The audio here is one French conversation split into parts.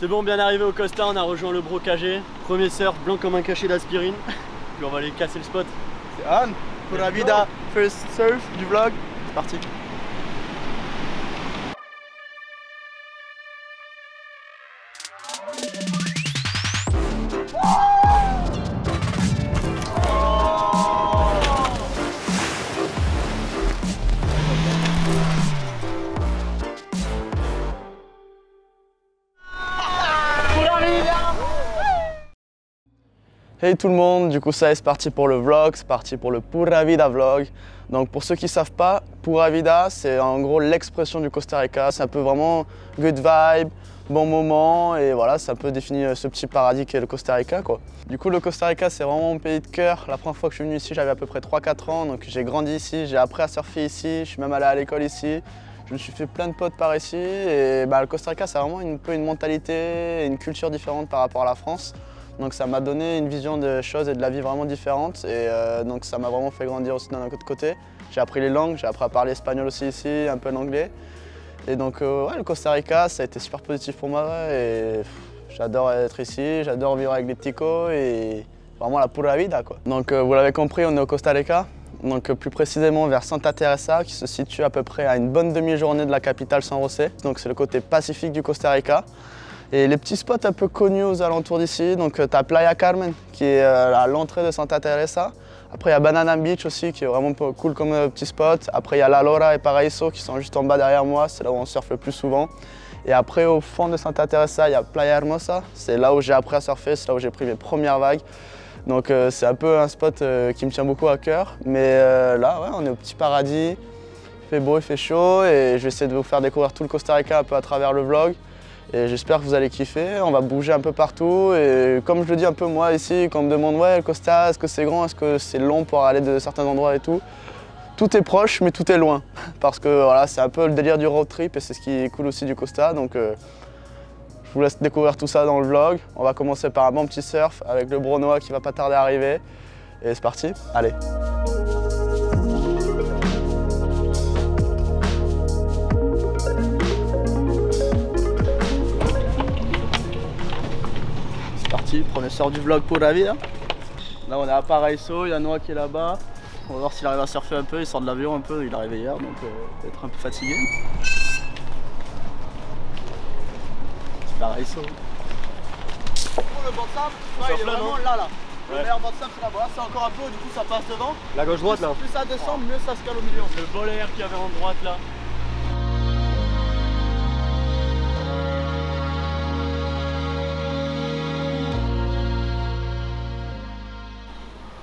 C'est bon, bien arrivé au Costa, on a rejoint le brocagé. Premier surf, blanc comme un cachet d'aspirine. Puis on va aller casser le spot. C'est Anne pour la vida first surf du vlog. C'est parti. Hey tout le monde, du coup ça c'est parti pour le vlog, c'est parti pour le Pura Vida vlog. Donc pour ceux qui ne savent pas, Pura Vida c'est en gros l'expression du Costa Rica, c'est un peu vraiment good vibe, bon moment et voilà c'est un peu défini ce petit paradis qu'est le Costa Rica quoi. Du coup le Costa Rica c'est vraiment mon pays de cœur, la première fois que je suis venu ici j'avais à peu près 3-4 ans donc j'ai grandi ici, j'ai appris à surfer ici, je suis même allé à l'école ici. Je me suis fait plein de potes par ici et bah, le Costa Rica c'est vraiment un peu une mentalité, une culture différente par rapport à la France. Donc ça m'a donné une vision des choses et de la vie vraiment différente. Et euh, donc ça m'a vraiment fait grandir aussi d'un autre côté. J'ai appris les langues, j'ai appris à parler espagnol aussi ici, un peu l'anglais. Et donc euh, ouais, le Costa Rica, ça a été super positif pour moi. Et j'adore être ici, j'adore vivre avec les ticos et vraiment la pura vida. Quoi. Donc euh, vous l'avez compris, on est au Costa Rica. Donc plus précisément vers Santa Teresa qui se situe à peu près à une bonne demi-journée de la capitale San José. Donc c'est le côté pacifique du Costa Rica. Et les petits spots un peu connus aux alentours d'ici, donc euh, tu as Playa Carmen qui est euh, à l'entrée de Santa Teresa. Après il y a Banana Beach aussi qui est vraiment cool comme euh, petit spot. Après il y a La Lora et Paraíso qui sont juste en bas derrière moi, c'est là où on surfe le plus souvent. Et après au fond de Santa Teresa, il y a Playa Hermosa, c'est là où j'ai appris à surfer, c'est là où j'ai pris mes premières vagues. Donc c'est un peu un spot qui me tient beaucoup à cœur. Mais là, on est au petit paradis, il fait beau, il fait chaud et je vais essayer de vous faire découvrir tout le Costa Rica un peu à travers le vlog. Et j'espère que vous allez kiffer. On va bouger un peu partout. Et comme je le dis un peu moi ici, quand on me demande ouais Costa, est-ce que c'est grand, est-ce que c'est long pour aller de certains endroits et tout. Tout est proche mais tout est loin. Parce que voilà, c'est un peu le délire du road trip et c'est ce qui est cool aussi du Costa. Donc euh, je vous laisse découvrir tout ça dans le vlog. On va commencer par un bon petit surf avec le Bronoa qui va pas tarder à arriver. Et c'est parti, allez premier sort du vlog pour la vie. Là, on est à Paraiso, il y a Noah qui est là-bas. On va voir s'il arrive à surfer un peu, il sort de l'avion un peu, il est arrivé hier donc euh, être un peu fatigué. Paraiso. Pour le banc de sable, ouais, il est vraiment là là. Le meilleur banc de sable c'est là-bas, c'est encore un peu, du coup ça passe devant. La gauche droite là. Plus ça descend, mieux ça se cale au milieu. Le bol air qu'il y avait en droite là.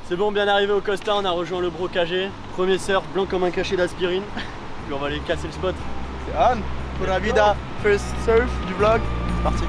C'est bon, bien arrivé au Costa, on a rejoint le brocagé. Premier surf, blanc comme un cachet d'aspirine. Puis on va aller casser le spot. C'est Anne pour la vida first surf du vlog. C'est parti.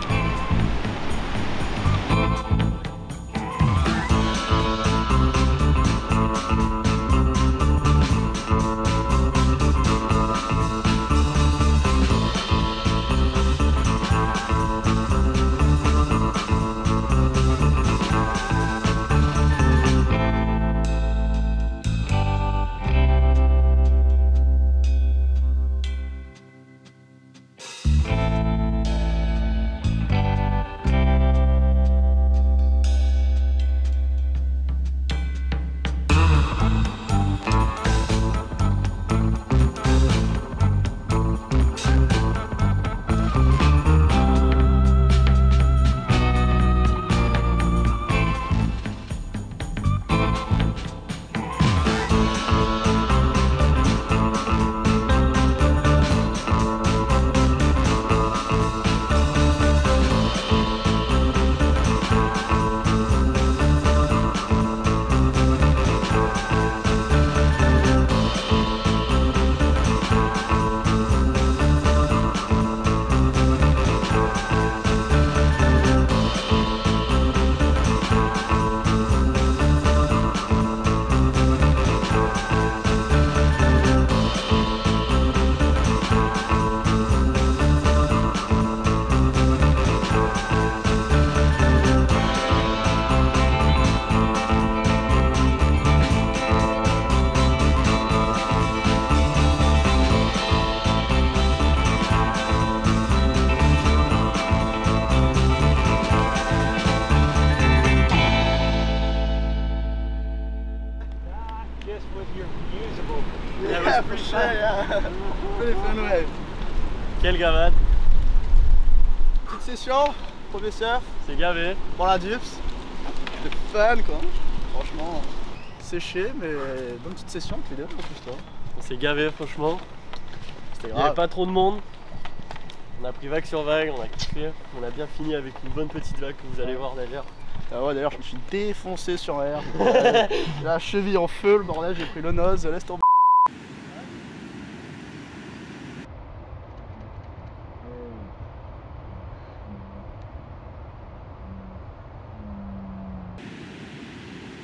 Quelle gavade? Petite session, premier surf, C'est gavé. pour la dips. C'était fun quoi. Franchement, séché, mais bonne petite session tous les deux en plus toi. On s'est gavé franchement. Il n'y avait pas trop de monde. On a pris vague sur vague, on a kiffé. On a bien fini avec une bonne petite vague que vous allez voir d'ailleurs. Ah ouais d'ailleurs je me suis défoncé sur air. la cheville en feu, le bordel, j'ai pris le nose, laisse tomber.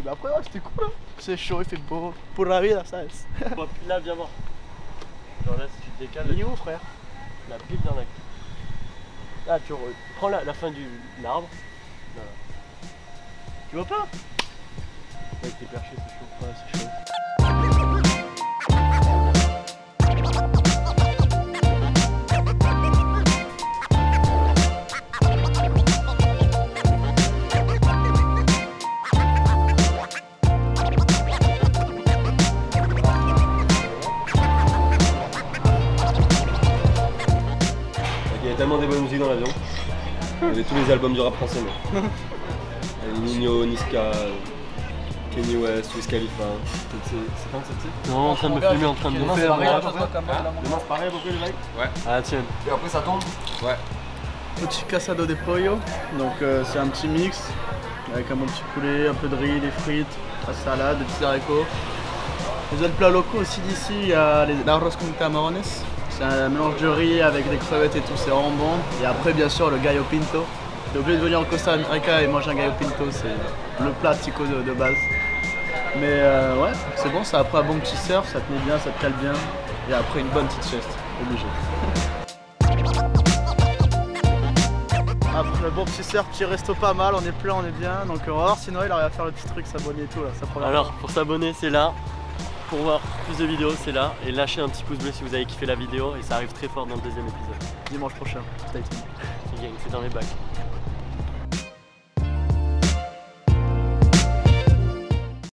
Bah après ouais c'était cool hein. C'est chaud, il fait beau. Pour la vida, ça Bon, là, viens voir. Genre là, si tu te décales, Il est où frère? la pile dans la Là, tu re- prends la, la fin du l'arbre. Là, là. Tu vois pas? Avec tes perchés, c'est chaud. Ouais c'est chaud. Tellement des bonnes musiques dans l'avion. Il y avait tous les albums du rap français. Mais. Nino, Niska, Kanye West, Wiz Khalifa. C'est c'est quand cette Non, en train de me filmer, en train de me faire. Demain c'est pareil à peu près les vagues Ah, tiens. Et après ça tombe Ouais. Petit casado de pollo, donc euh, c'est un petit mix avec un bon petit poulet, un peu de riz, des frites, la salade, des petits haricots. Les autres plats locaux aussi d'ici, il y a les l'arroz con camarones. C'est un mélange de riz avec des crevettes et tout, c'est vraiment bon. Et après, bien sûr, le gallo pinto. J'ai oublié de venir au Costa Rica et manger un gallo pinto, c'est le plat tico de, base. Mais euh, ouais, c'est bon, ça après un bon petit surf, ça te met bien, ça te cale bien. Et après une bonne petite sieste, obligé. Après le bon petit surf, petit resto pas mal, on est plein, on est bien. Donc on va voir si Noël arrive à faire le petit truc, s'abonner et tout là, ça Alors, pour s'abonner, c'est là. Pour voir plus de vidéos, c'est là. Et lâchez un petit pouce bleu si vous avez kiffé la vidéo. Et ça arrive très fort dans le deuxième épisode. dimanche prochain. Stay tuned. C'est gang, c'est dans les bacs.